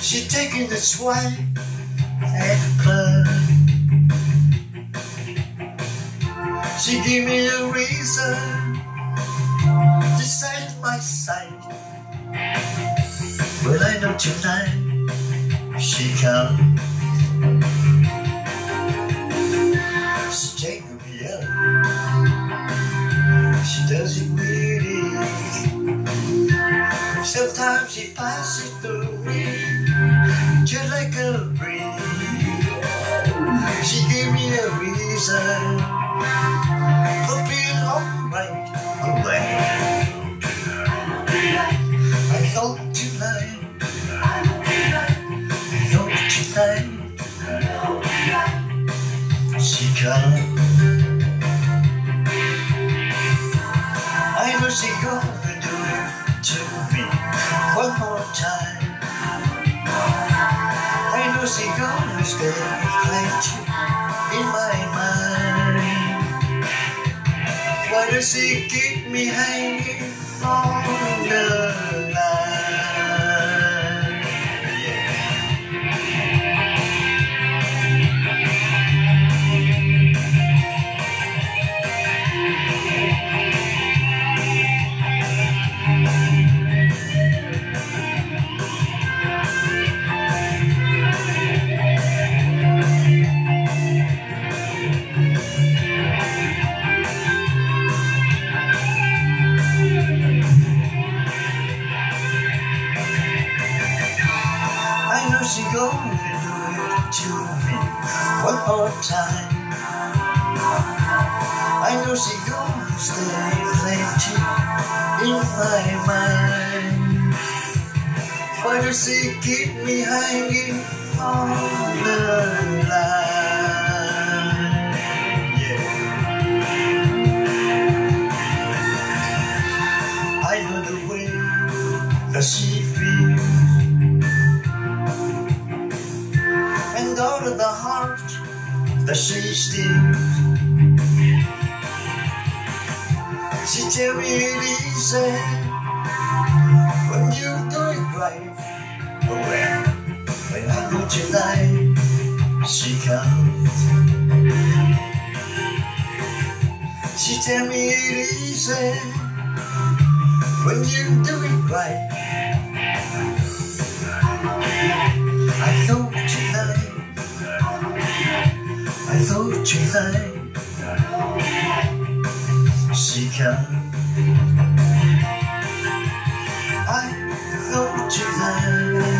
She's taking the swipe at the club. She gave me a reason to side by side. Well, I know tonight she comes. Sometimes she passes through me, just like a breeze. She gave me a reason for being alright, alright. I thought tonight, I thought tonight, she come. I know she gonna do it to me more time. I know she gonna stay right in my mind. Why does she keep me hanging on the Do it to me one more time. I know she gonna stay plenty in my mind. Why does she keep me hanging on the line? That she tell me it easy when you do it right. But when, when I go tonight, she comes. She tell me it easy when you do it right. 存在，时间。爱都存在。